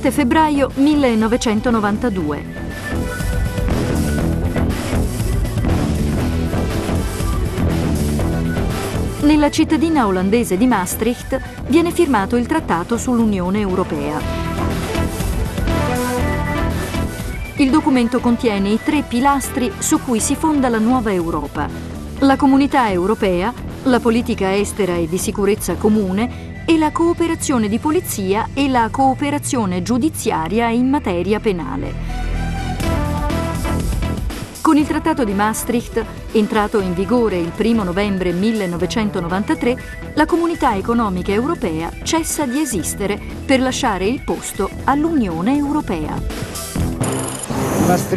7 febbraio 1992. Nella cittadina olandese di Maastricht viene firmato il trattato sull'Unione Europea. Il documento contiene i tre pilastri su cui si fonda la nuova Europa. La comunità europea, la politica estera e di sicurezza comune e la cooperazione di polizia e la cooperazione giudiziaria in materia penale. Con il Trattato di Maastricht, entrato in vigore il 1 novembre 1993, la Comunità Economica Europea cessa di esistere per lasciare il posto all'Unione Europea. Maastricht